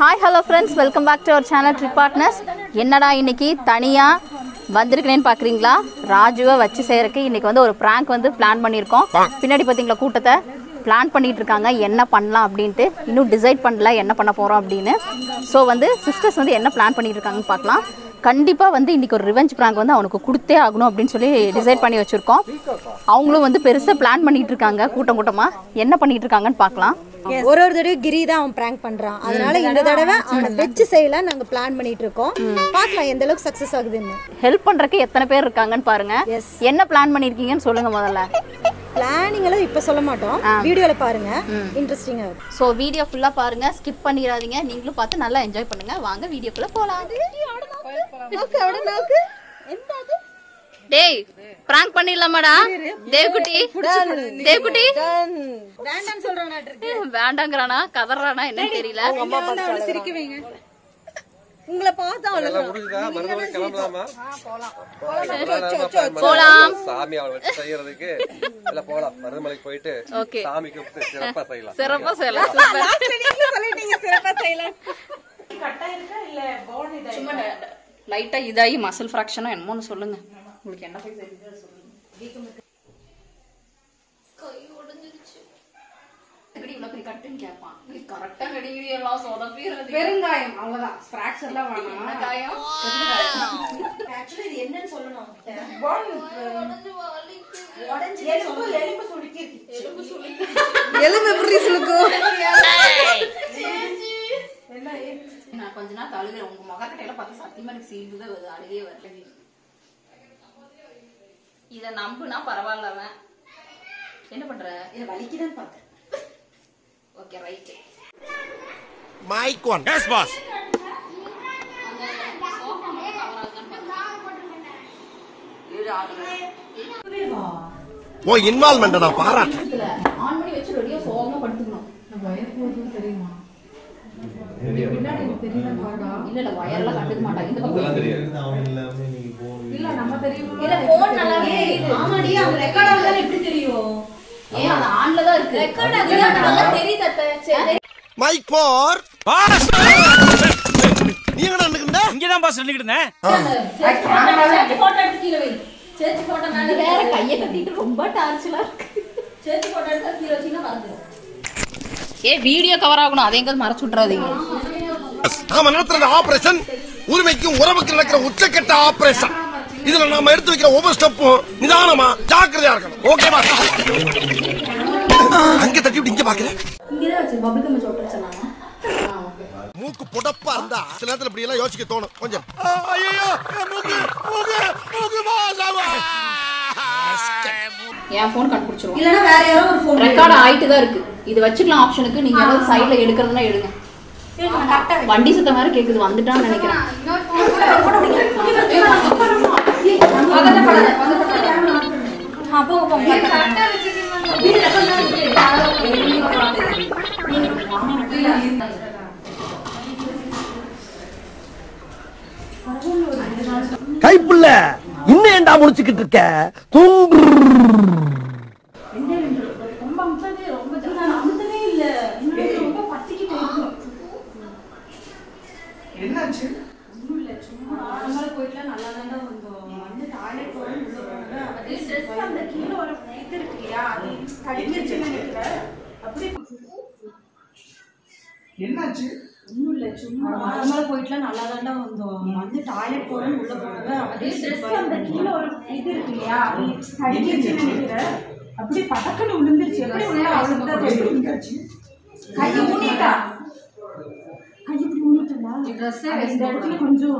Hi hello friends welcome back to our channel trip partners என்னடா இன்னைக்கு தனியாக வந்திருக்கேன்னு பார்க்குறீங்களா ராஜுவை வச்சு செய்கிறக்கு இன்னைக்கு வந்து ஒரு ப்ராங்க் வந்து பிளான் பண்ணியிருக்கோம். பின்னாடி பார்த்தீங்களா கூட்டத்தை? பிளான் பண்ணிட்டு இருக்காங்க என்ன பண்ணலாம் அப்படின்ட்டு. இன்னும் டிசைட் பண்ணல என்ன பண்ண போகிறோம் அப்படின்னு. ஸோ வந்து சிஸ்டர்ஸ் வந்து என்ன பிளான் பண்ணிட்டு இருக்காங்கன்னு பார்க்கலாம் கண்டிப்பாக வந்து இன்னைக்கு ஒரு ரிவெஞ்ச் ப்ராங்க் வந்து அவனுக்கு கொடுத்தே ஆகணும் அப்படின்னு சொல்லி டிசைட் பண்ணி வச்சுருக்கோம். அவங்களும் வந்து பெருசாக பிளான் பண்ணிட்டு இருக்காங்க கூட்டம் கூட்டமாக என்ன பண்ணிட்டு இருக்காங்கன்னு பார்க்கலாம். ஒரு ஒரு தடவை கிரி தான் அவன் பிராங்க் பண்றான். அதனால இந்த தடவை அவனை வச்சு செய்யலாம் நாங்க பிளான் பண்ணிட்டு இருக்கோம். பார்க்கலாம் எந்த அளவுக்கு சக்சஸ் ஆகுதுன்னு. ஹெல்ப் பண்றதுக்கு எத்தனை பேர் இருக்காங்கன்னு பாருங்க. என்ன பிளான் பண்ணிருக்கீங்கன்னு சொல்லுங்க முதல்ல. பிளானிங் எல்லாம் இப்ப சொல்ல மாட்டோம். வீடியோல பாருங்க. இன்ட்ரெஸ்டிங்கா இருக்கும் ஸோ வீடியோ ஃபுல்லா பாருங்க. ஸ்கிப் பண்ணிடாதீங்க. நீங்களும் பார்த்து நல்லா என்ஜாய் பண்ணுங்க. வாங்க வீடியோக்குள்ள போலாம். டேய் பிராங்க் பண்ணிடலாமாடா? தேவ்குட்டி. தேவ்குட்டி. வேண்டாம்னு சொல்றான் கதறானா? என்னன்னு தெரியல. உங்களை பார்த்தா போலாம். சாமி அவளை செய்யறதுக்கு. இல்ல போலாம். மருதமலைக்கு போயிட்டு ஓகே. சாமி கும்பிட்டு சிறப்பா செய்யலாம். சிறப்பா செய்யலாம். சும்மா லைட்டா இதாகி மசில் ஃப்ராக்ஷனும் என்னமோன்னு சொல்லுங்க. உங்களுக்கு என்ன போய் தெரிஞ்சு சொல்லுங்க கை உடைஞ்சிருச்சு எப்படி இவ்வளவு பெரிய கட்டுன்னு கேட்பான். நீ கரெக்டா நடிக்கிறீ எல்லாம் சொதப்பிடுறது பெருங்காயம் அவ்வளவுதான். ஃபிராக்சர் எல்லாம் வேணாம். காயம்? ஆக்சுவலி இது என்னன்னு சொல்லணும் எலும்பு எலும்பு சுளுக்கிருச்சு எலும்பு எப்படி சுலுக்கும் நான் கொஞ்ச நாள் அழுகிறேன் உங்க முகக்கட்டையில பார்த்து சத்தியமா எனக்கு சீண்டு தான் வருது. அழுகே வரல இத நம்புனா பரவாயில்ல அவன். என்ன பண்ற? இது வலிக்குதான் பார்த்தேன் okay right Mic one. Yes, boss. உன் இன்வால்மெண்ட் நான் பாராட்டேன் ஆன் பண்ணி வச்சு ரெடியா சோகமா படுத்துக்கணும் இல்ல இல்ல வயர்லாம் கண்டுக்க மாட்டாங்க இந்த பக்கம் இல்ல போன் நல்லாவே தெரியுது ஆமாடி அவங்க ரெக்கார்ட் ஆகுதுன்னு எப்படி தெரியும்? ஏன் அது ஆன்ல தான் இருக்கு. ரெக்கார்ட் நல்லா தெரியுது அத்தை. சரி மைக் போர். நீ எங்கடா நின்னுக்கிட்ட இங்கதான் பாஸ் நின்னுக்கிட்டு இருந்தேன். போட்டோ எடுத்து கீழே வை. சேர்த்து போட்டோ நான் வேற கையை கட்டிட்டு ரொம்ப டார்ச்சலா இருக்கு. சேர்த்து போட்டோ எடுத்து கீழே வச்சீங்கன்னா மறந்துடும் ஏ வீடியோ கவர் ஆகணும். அதை எங்க மறைச்சு விட்றாதீங்க நாம நடத்துற ஆபரேஷன் உரிமைக்கும் உறவுக்கு நடக்கிற உச்சக்கட்ட ஆபரேஷன் இதுல நாம எடுத்து வைக்கிற ஒவ்வொரு ஸ்டெப்பும் நிதானமா ஜாக்கிரதையா இருக்கணும். ஓகேவா அங்க தட்டி விட்டு இங்க பாக்குறேன். மூக்கு புடப்பா இருந்தா சில நேரத்துல இப்படி எல்லாம் யோசிக்க தோணும். கொஞ்சம். ஐயோ மூக்கு மூக்கு மூக்கு மாசாமா என் ஃபோன் கண்டுபிடிச்சிருவோம் இல்லனா வேற யாரோ ஒரு ஃபோன் ரெக்கார்ட் ஆயிட்டு தான் இருக்கு. இது வச்சுக்கலாம் ஆப்ஷனுக்கு நீங்க ஏதாவது சைடுல எடுக்கிறதுனா எடுங்க. வண்டி சுத்த மாதிரி கேக்குது. வந்துட்டான்னு நினைக்கிறேன். கைப்புள்ள இன்னும் ஏண்டா முடிச்சுக்கிட்டு இருக்க? தூங்கு நார்மலா போயிட்டுலாம் நல்லா தாண்டா வந்தோம். வந்து டாய்லெட் உள்ள போனது ஸ்ட்ரெஸ் அந்த கீழே ஒரு இது இருக்கு இல்லையா அது கடிக்கிச்சுன்னு நினைக்கிறேன் அப்படியே படக்குன்னு விழுந்துருச்சு. எப்படி உள்ள அவளுக்கு தான் தெரியும் கையை ஊனிட்டா கை இப்படி ஊனிட்டா அது இந்த இடத்துல கொஞ்சம்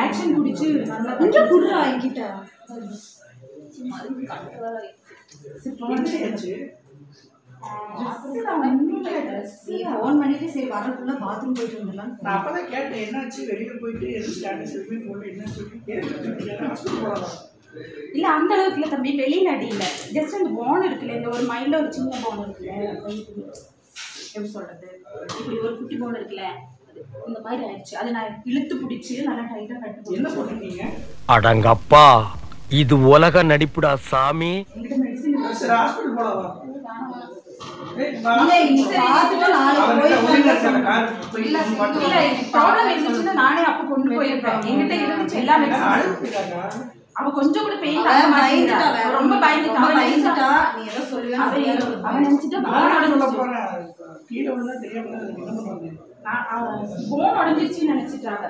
ஆக்ஷன் குடிச்சு நல்லா கொஞ்சம் குடுறா என்கிட்ட. ஃபோன் பண்ணிட்டு சரி வரக்குள்ள பாத்ரூம் போயிட்டு வந்துடலாம் நான் அப்பதான் கேட்டேன் என்னாச்சு? வெளியில போயிட்டு ஸ்டேட்டஸ் எதுவுமே சொல்லி ஹாஸ்பிட்டல் போகலாம் இல்ல அந்த அளவுக்கு இல்ல தம்பி வெளியில அடி இல்ல ஜஸ்ட் அந்த போன் இருக்குல்ல இந்த ஒரு மைல்ல ஒரு சின்ன போன் இருக்குல்ல எப்படி சொல்றது? இப்படி ஒரு குட்டி போன் இருக்குல்ல இந்த மாதிரி ஆயிடுச்சு. அதை நான் இழுத்து பிடிச்சி நல்லா டைட்டா கட்டு என்ன போட்டிருக்கீங்க? அடங்கப்பா இது உலக நடிப்புடா சாமி. நானே அப்ப கொண்டு போயிருப்பேன் என்கிட்ட இருந்துச்சு எல்லாமே அவ கொஞ்சம் கூட பெயின் ரொம்ப பயந்துட்டா. பயந்துட்டா. நீ ஏதோ சொல்லுவேன்னு நினைச்சிட்டு? போன் உடஞ்சிருச்சுன்னு நினைச்சிட்டாங்க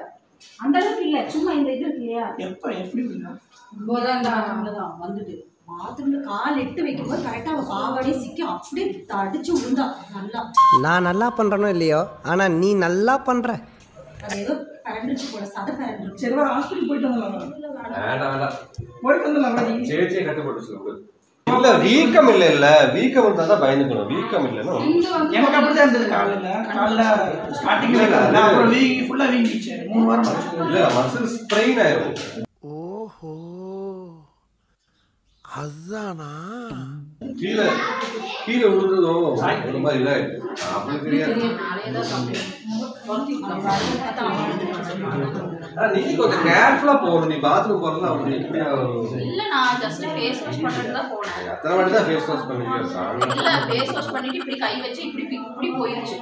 அந்த அளவுக்கு இல்ல. சும்மா இந்த இது இருக்கு இல்லையா எப்ப எப்படி விழுந்தா? அவ்வளவுதான் வந்துட்டு. பாத்ரூம்ல கால் எட்டு வைக்கும்போது கரெக்டா அவ பாவாடியே சிக்கி அப்படியே அடிச்சு விழுந்தா. நல்லா. நான் நல்லா பண்றேனோ இல்லையோ? ஆனா நீ நல்லா பண்ற. அது ஏதோ பரண்டுச்சு போல சதை பரண்டுச்சு சரி வா ஹாஸ்பிட்டல் போயிட்டு வந்துடலாம். வேண்டாம் வேண்டாம் போயிட்டு வந்துடலாம் வா நீ சேச்சியை கட்டுப்பட்டு சொல்லு இல்ல வீக்கம் இல்ல இல்ல. வீக்கம் இருந்தா தான் பயந்துக்கணும். வீக்கம் இல்லைன்னா எனக்கு அப்படிதான் இருந்தது காலையில. காலைல ஸ்டார்டிங்ல இல்ல, அப்புறம் வீங்கி ஃபுல்லா வீங்கிச்சு மூணு வாரம் ஆச்சு. இல்ல மசில் ஸ்ட்ரெயின் ஆயிரும். ஓஹோ. அதுதானா கீழே கீழே விழுந்ததும் ஒரு மாதிரி இதாயிடுச்சு. அப்படி தெரியாது. நீ கொஞ்சம் கேர்ஃபுல்லா போகணும். நீ பாத்ரூம் போறதுல அப்படி இப்படி இல்ல நான் ஜஸ்ட் ஃபேஸ் வாஷ் பண்ணிட்டு தான் போனேன் எத்தனை வாட்டி தான் ஃபேஸ் வாஷ் பண்ணிட்டு இல்ல ஃபேஸ் வாஷ் பண்ணிட்டு இப்படி கை வச்சு இப்படி இப்படி போயிருச்சு.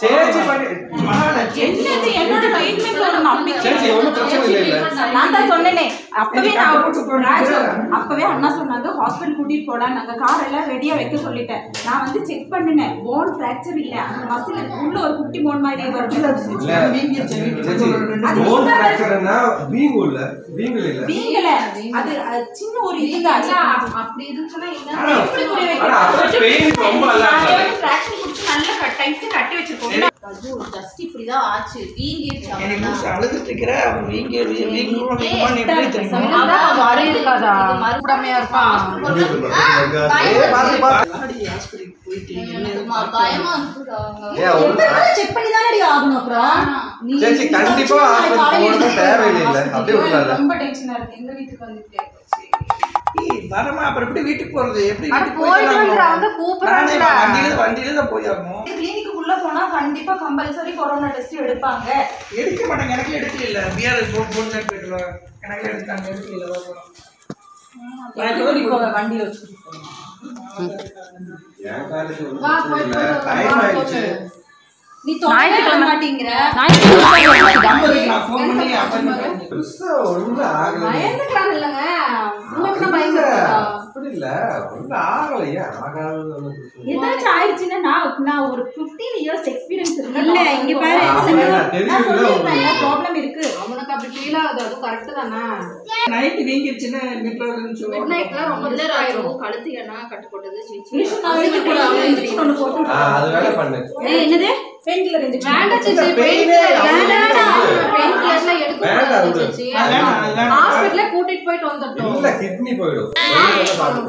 சேச்சி பண்ணி பிரச்சனை இல்ல நான் தான் சொன்னேனே. அப்பவே நான் அப்பவே அண்ணா சொன்னாங்க ஹாஸ்பிட்டல் கூட்டிட்டு போலாம். நாங்க கார் எல்லாம் ரெடியா வைக்க சொல்லிட்டேன். நான் வந்து செக் பண்ணினேன். போன் ஃபிராக்சர் இல்ல. அந்த மசில் உள்ள ஒரு குட்டி போன் மாதிரி அது அது சின்ன ஒரு இதுதான் அப்படி ஆனா எப்படி புரிய ரொம்ப நல்லா இருக்காது ஃபிராக்சர் குடிச்சு நல்லா கட் டைட் கட்டி வச்சிருக்கோம். ஜஸ்ட் இப்படிதான் ஆச்சு. வீங்கிருச்சு எனக்கு. அழுதுட்டு இருக்கிற வீங்கி செக் பண்ணி தானே ஆகணும் அப்புறம்? சேச்சி கண்டிப்பா தேவையில்லை. அப்படியே ரொம்ப டென்ஷனா இருக்கு. எங்க வீட்டுக்கு வந்துட்டு வரமா அப்புறம் எப்படி வீட்டுக்கு போறது? எப்படி வீட்டுக்கு போயிட்டு வந்து கூப்பிடுறாங்க. நானே வண்டியில வண்டியில தான் போய் ஆகணும் கிளினிக்கு உள்ள போனா கண்டிப்பா கம்பல்சரி கொரோனா டெஸ்ட் எடுப்பாங்க. எடுக்க மாட்டாங்க. எனக்கு எடுக்கல இல்ல. பிஆர் போன் போன் தான் போயிட்டு எனக்கு எடுத்தாங்க. எடுக்கல வண்டியில வச்சு என் நீ தொட மாட்டேங்கிற பயந்துக்கிறாங்க இல்லைங்க. உங்களுக்கு தான் இல்ல ஆகலையே ஆயிடுச்சுன்னா நான் நான் ஒரு 15 இயர்ஸ் எக்ஸ்பீரியன்ஸ் இருக்கு. இல்ல, இங்க பாரு. ப்ராப்ளம் இருக்கு. அவனுக்கு அப்படி ஃபீல் ஆகுது. அதுவும் கரெக்ட் தானே? நைட் வீங்கிருச்சுன்னா மீட்டர் மிட் சொல்லுவாங்க நைட்ல ரொம்ப இல்ல ராஜு கழுத்து அது வேலை பண்ணு. ஏய், என்னது? பெயின் கில்லர் இன்ஜெக்ஷன் வேண்டாம் சீச்சி பெயின் பெயின் வேண்டாம். பெயின் கில்லர்லாம் எடுக்க வேண்டாம். சீச்சி. ஹாஸ்பிடல்ல கூட்டிட்டு போயிட்டு வந்துட்டோம். இல்ல கிட்னி போயிடும்.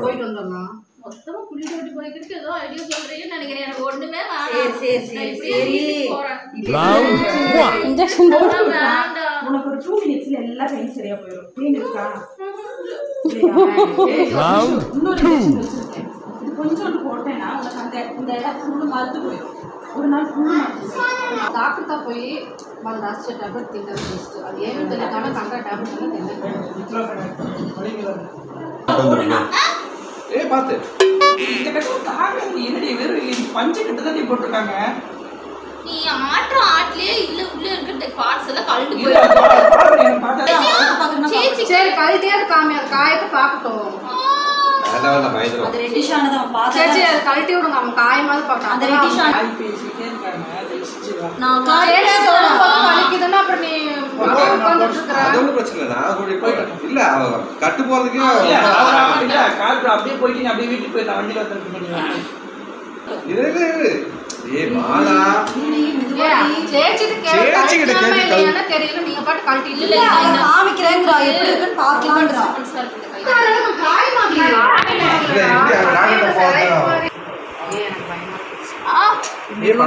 போயிட்டு வந்தோம்னா மொத்தமா குளிக்க விட்டு போய்க்கிறதுக்கு ஏதோ ஐடியா சொல்றீங்கன்னு நினைக்கிறேன். எனக்கு ஒண்ணுமே சரி, சரி, சரி, சரி. இன்ஜெக்ஷன் வேண்டாம் உனக்கு ஒரு டூ மினிட்ஸ்ல எல்லா பெயின் சரியா போயிடும் பெயின் இருக்கா? இல்லையா? இன்னொரு injection வச்சிருக்கேன். இது கொஞ்சோண்டு போட்டேன்னா உனக்கு அந்த இந்த மறுத்து போயிடும் ஒரு நாள் ஃபுல்லு மறுத்து டாக்டர் தான் போய் వాళ్ళు రాసే టాబ్లెట్ తింటారు ఫస్ట్ అది ఏమీ తెలియకుండా కంగా టాబ్లెట్ తింటారు ஏய் பாத்து இந்த கட்டம் தாங்க என்னடி வெறும் பஞ்சு கிட்ட தான் நீ போட்டிருக்காங்க நீ ஆட்டுற ஆட்லயே இல்ல உள்ள இருக்கிற பார்ட்ஸ் எல்லாம் கழண்டு இல்ல, பா- பாருங்க, எனக்கு பார்த்தா சேச்சி சரி கழுத்தே அது காமி அது காயத்தை பார்க்கட்டும் வேண்டாம் பயந்துரும் அது ரெட்டிஷ் ஆனது அவன் பார்த்தா சேச்சி அது கழட்டி விடுங்க அவன் காயமாவது பார்க்கணும் அந்த ரெட்டிஷ் ஆன ஆய் பேசிட்டே இருக்காங்க தயவு செஞ்சு வா. நான் சேச்சி காலையில தொடர்ந்து வலிக்குதுன்னா அப்புறம் நீ உட்காந்துட்டு இருக்கிற அது ஒன்றும் பிரச்சனை இல்லை நான் கூட்டிட்டு போயிட்டேன் இல்ல அவ கட்டு போறதுக்கு இல்ல, அவர் அப்ப- இல்ல, கார் அப்படியே போயிட்டு அப்படியே வீட்டுக்கு போயிடலாம் வண்டியில வந்துருக்கு இரு இரு, இரு ஏய் மாலா காமிக்கிறேங்கிறா எப்படி இருக்குன்னு பார்க்கலான்றா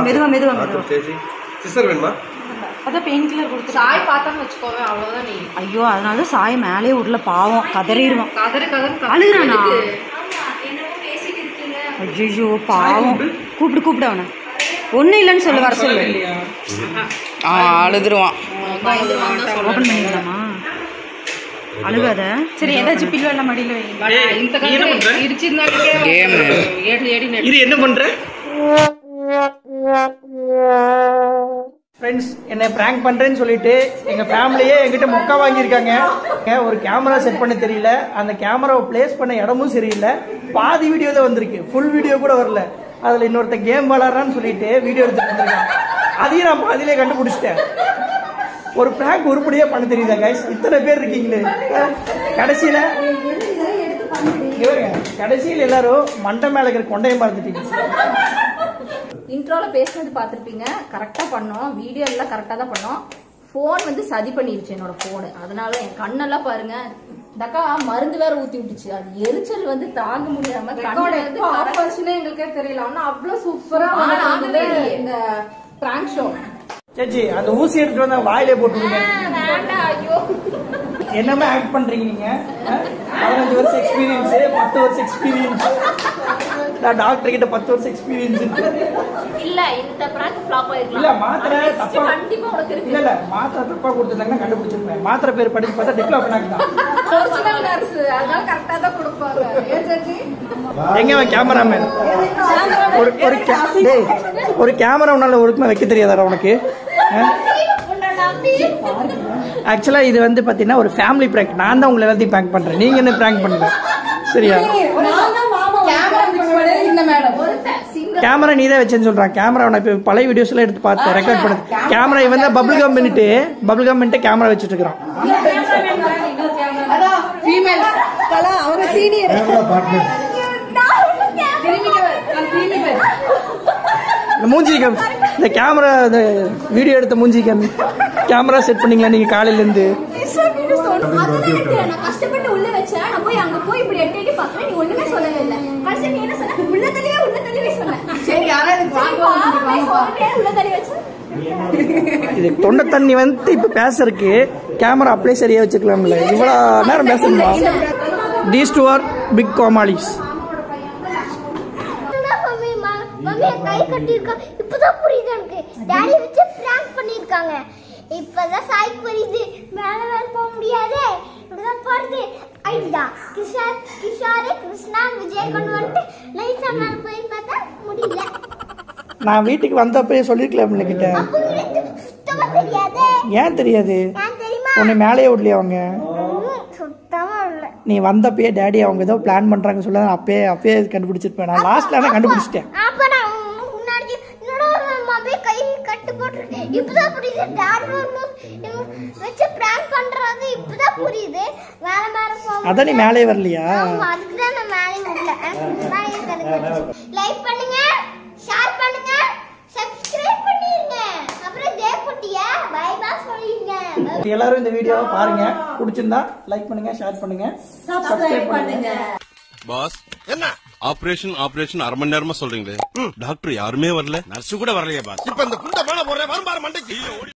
மெதுவா மெதுவா சிஸ்டர் வேணுமா அதான் பெயின் கில்லர் கொடுத்து சாய் பார்த்தான்னு வச்சுக்கோவே அவ்வளவுதான் நீ ஐயோ அதனால சாய மேலே உள்ள பாவம் கதறிடுவான் கதறு கதறு அழுகுறானா ஐயோ பாவம் கூப்பிடு கூப்பிடு அவனை ஒன்றும் இல்லைன்னு சொல்லு வர சொல்லு அவன் அழுதுருவான். ஓபன் பண்ணிடலாமா? அழுகாத. சரி ஏதாச்சும் பில்லு எல்லாம் மடியில இது என்ன பண்ற? ஃப்ரெண்ட்ஸ் என்னை ப்ராங்க் பண்றேன்னு சொல்லிட்டு எங்க ஃபேமிலியே என்கிட்ட மொக்கா வாங்கியிருக்காங்க. ஏன் ஒரு கேமரா செட் பண்ண தெரியல. அந்த கேமராவை பிளேஸ் பண்ண இடமும் சரியில்லை. பாதி வீடியோ தான் வந்திருக்கு. ஃபுல் வீடியோ கூட வரல. அதுல இன்னொருத்த கேம் விளாட்றான்னு சொல்லிட்டு வீடியோ எடுத்து வந்திருக்கான். அதையும் நான் பாதியிலே கண்டுபிடிச்சிட்டேன். ஒரு ப்ராங்க் உருப்படியா பண்ண தெரியுதா கைஸ் இத்தனை பேர் இருக்கீங்களே. கடைசியில இங்க பாருங்க, கடைசியில் எல்லாரும் மண்டை மேல இருக்கிற கொண்டையை மறந்துட்டீங்க இன்ட்ரோவில் பேசுனது பார்த்துருப்பீங்க. கரெக்டாக பண்ணோம். வீடியோ எல்லாம் கரெக்டாக தான் பண்ணோம். ஃபோன் வந்து சதி பண்ணிருச்சு என்னோட ஃபோனு அதனால என் கண்ணெல்லாம் பாருங்க. தக்கா மருந்து வேற ஊத்தி விட்டுச்சு. அது எரிச்சல் வந்து தாங்க முடியாம எங்களுக்கே தெரியல. ஆனா அவ்வளவு சூப்பரா இந்த பிராங்க் ஷோ சேச்சி அந்த ஊசி எடுத்து வந்து வாயிலே போட்டுருங்க. என்னமே ஆக்ட் பண்றீங்க நீங்க? பதினஞ்சு வருஷம் எக்ஸ்பீரியன்ஸ் பத்து வருஷம் எக்ஸ்பீரியன்ஸ் நான் டாக்டர் கிட்ட பத்து வருஷம் எக்ஸ்பீரியன்ஸ் இல்ல இந்த பிராங்க் ஃபிளாப் இல்ல ஆயிருக்கலாம் மாத்திரை ஆனா next தப்பா கண்டிப்பா உனக்கு இருக்கு. இல்ல இல்ல மாத்திரை தப்பா கொடுத்துருந்தாங்கன்னா கண்டுபிடிச்சிருப்பேன். மாத்திரை பேர் படிச்சு பார்த்தா டிக்ளோஃபனாக் தான். ஒரிஜினல் நர்ஸ் அதனால கரெக்டா தான் கொடுப்பாங்க. எங்க அவன் கேமராமேன் ஒரு ஒரு ஒரு கேமரா உன்னால ஒழுக்கமா வைக்க தெரியாதாடா உனக்கு? ஆக்சுவலா இது வந்து பாத்தீங்கன்னா ஒரு ஃபேமிலி பிராங்க் நான் தான் உங்களை எல்லாத்தையும் பிராங்க் பண்றேன். நீங்க என்ன பிராங்க் பண்ணல சரியா? கேமரா நீ தான் வச்சேன்னு சொல்றான். கேமரா நான் இப்போ பழைய வீடியோஸ் எல்லாம் எடுத்து பார்த்தேன் ரெக்கார்ட் பண்ணது கேமரா இவன் தான் பபிள் கம் பண்ணிட்டு பபிள் கம் பண்ணிட்டு கேமரா வச்சுட்டு இருக்கிறான். மூஞ்சி காமி இந்த கேமரா இந்த வீடியோ எடுத்த மூஞ்சி கேமரா செட் பண்ணீங்களா நீங்க காலையில இருந்து இது தொண்டை தண்ணி வந்து இப்ப பேசுறதுக்கு கேமரா அப்படியே சரியா வச்சுக்கலாம்ல. இவ்வளவு நேரம் பேசணுமா? தீஸ் டூ ஆர் பிக் காமாலிஸ் கை கட்டியிருக்கா. இப்பதான் புரியுது எனக்கு. டாடி வச்சு பிராங்க் பண்ணிருக்காங்க இப்பதான் சாய் புரியுது. மேல மேல போக முடியாது. இப்படிதான் போறது. ஐயா கிஷார் கிஷாரே கிருஷ்ணா விஜய் கொண்டு வந்துட்டு லைஃப்ல மேல போய் பார்த்தா முடியல. நான் வீட்டுக்கு வந்தப்பயே சொல்லிருக்கலாம்ல கிட்ட ஏன் தெரியாது? உன்னை மேலேயே விடலையா அவங்க? நீ வந்தப்பயே டேடி அவங்க ஏதோ பிளான் பண்றாங்க சொல்ல அப்பயே அப்பயே கண்டுபிடிச்சிருப்பேன். நான் லாஸ்ட்ல ஆனா கண்டுபிடிச்சிட்டேன் அப்ப நான் உன் முன்னாடி என்னடா மொபைல் கை கட்டு போட்டு இப்பதான் புரியுது டாடி வச்சு பிராங்க் பண்றது இப்பதான் புரியுது. மேல மேல போக அதான் நீ மேலே வரலையா? ஆமா அதுக்கு தான் நான் மேலே வரல. லைக் பண்ணுங்க ஷேர் பண்ணுங்க சப்ஸ்கிரைப் பண்ணிருங்க. அப்புறம் ஜெயக்குட்டிய பை பை சொல்லிருங்க. எல்லாரும் இந்த வீடியோவை பாருங்க. பிடிச்சிருந்தா லைக் பண்ணுங்க ஷேர் பண்ணுங்க. சப்ஸ்கிரைப் பண்ணுங்க. பாஸ் என்ன? ஆபரேஷன் ஆபரேஷன் அரை மணி நேரமா சொல்றீங்களே. டாக்டர் யாருமே வரல. நர்ஸ் கூட வரலையா பாஸ் இப்ப இந்த குண்ட மேல போடுறேன். வரும் பாரு மண்டைக்கு.